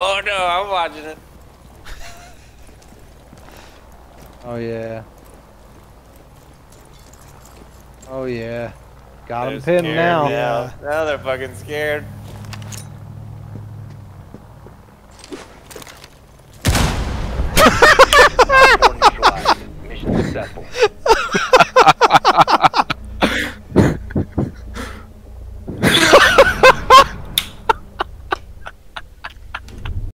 Oh no, I'm watching it. oh yeah. Oh yeah. Got they're him pinned now. Yeah. Now they're fucking scared. Mission successful.